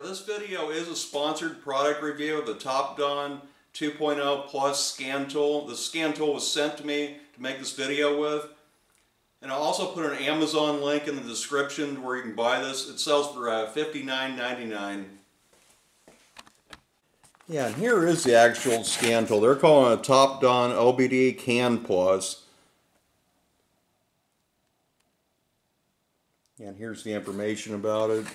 This video is a sponsored product review of the Top Topdon 2.0 Plus scan tool. The scan tool was sent to me to make this video with. And I'll also put an Amazon link in the description where you can buy this. It sells for uh, $59.99. Yeah, and here is the actual scan tool. They're calling it a Topdon OBD Can Plus. And here's the information about it.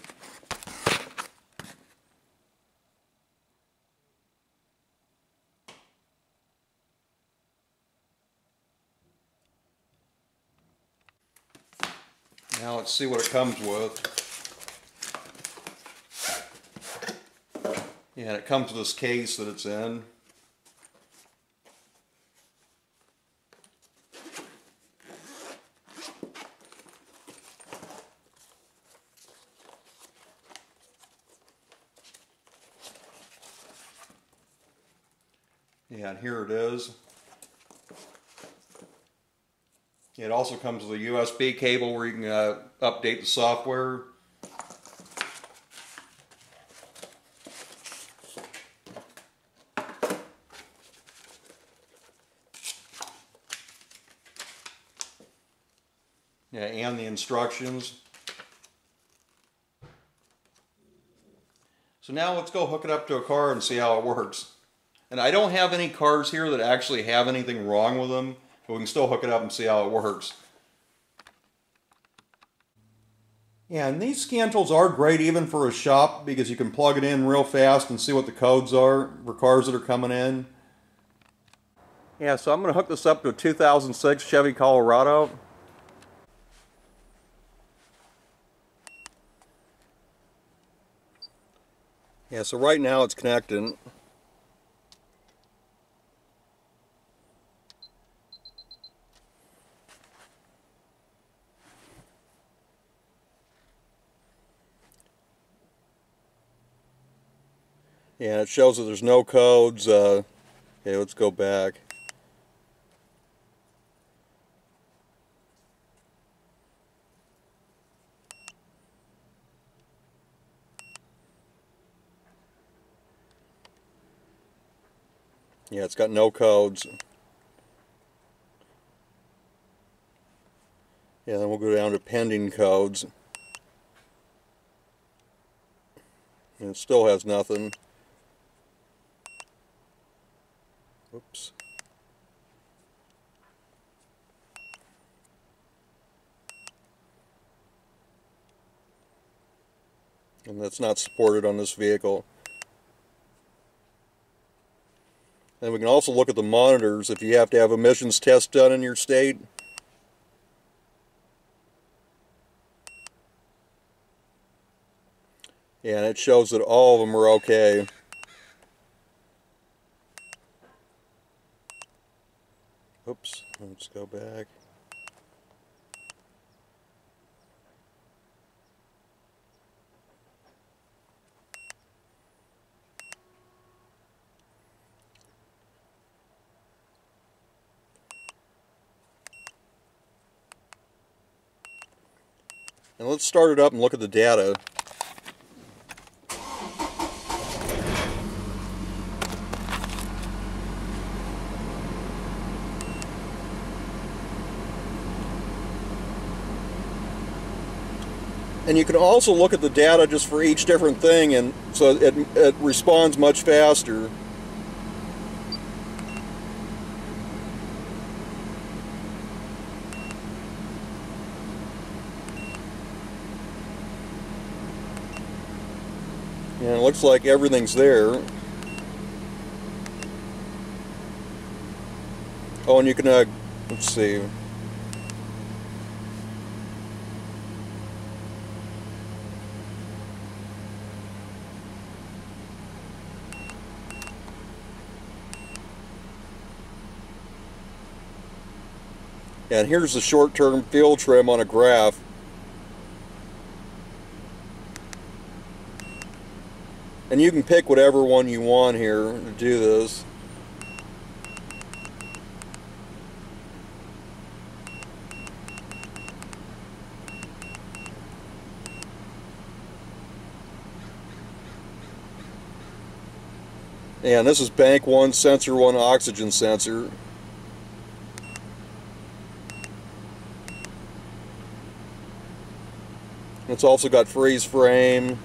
Now let's see what it comes with. Yeah, and it comes with this case that it's in. Yeah, and here it is. It also comes with a USB cable where you can uh, update the software. Yeah, and the instructions. So now let's go hook it up to a car and see how it works. And I don't have any cars here that actually have anything wrong with them, but we can still hook it up and see how it works. Yeah, and these scan tools are great even for a shop because you can plug it in real fast and see what the codes are for cars that are coming in. Yeah, so I'm going to hook this up to a 2006 Chevy Colorado. Yeah, so right now it's connecting. Yeah, it shows that there's no codes. Uh, okay, let's go back. Yeah, it's got no codes. Yeah, then we'll go down to pending codes. And it still has nothing. Oops. And that's not supported on this vehicle. And we can also look at the monitors if you have to have emissions test done in your state. And it shows that all of them are okay. Oops, let's go back. And let's start it up and look at the data. And you can also look at the data just for each different thing and so it, it responds much faster. And it looks like everything's there. Oh, and you can, uh, let's see. And here's the short-term fuel trim on a graph. And you can pick whatever one you want here to do this. And this is bank one, sensor one, oxygen sensor. It's also got freeze frame.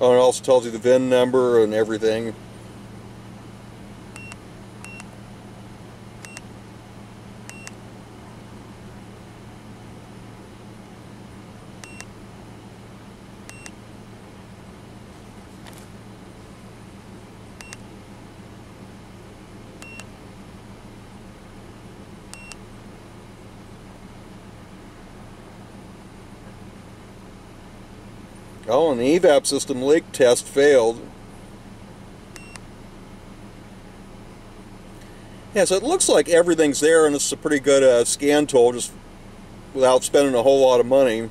Oh, it also tells you the VIN number and everything. Oh, and the evap system leak test failed. Yeah, so it looks like everything's there and it's a pretty good uh, scan tool just without spending a whole lot of money.